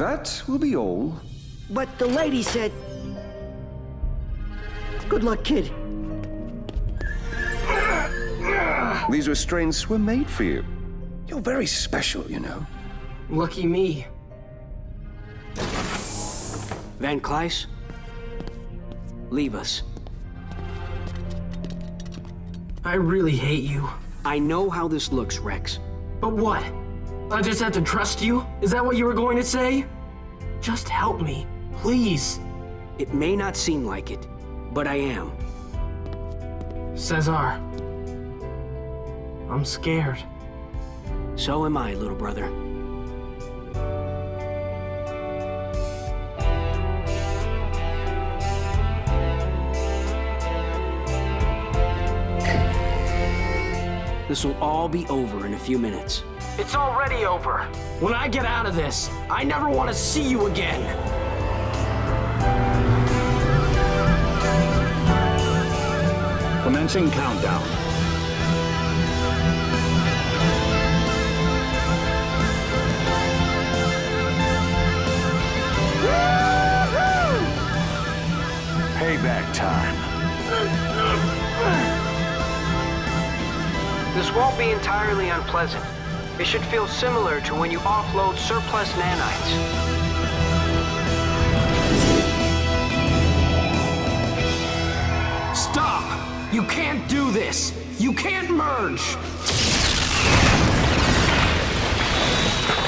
That will be all. But the lady said... Good luck, kid. These restraints were made for you. You're very special, you know. Lucky me. Van Kleiss, leave us. I really hate you. I know how this looks, Rex. But what? I just have to trust you? Is that what you were going to say? Just help me, please. It may not seem like it, but I am. Caesar. I'm scared. So am I, little brother. This will all be over in a few minutes. It's already over. When I get out of this, I never want to see you again. Commencing countdown. Payback time. This won't be entirely unpleasant. It should feel similar to when you offload surplus nanites. Stop! You can't do this! You can't merge!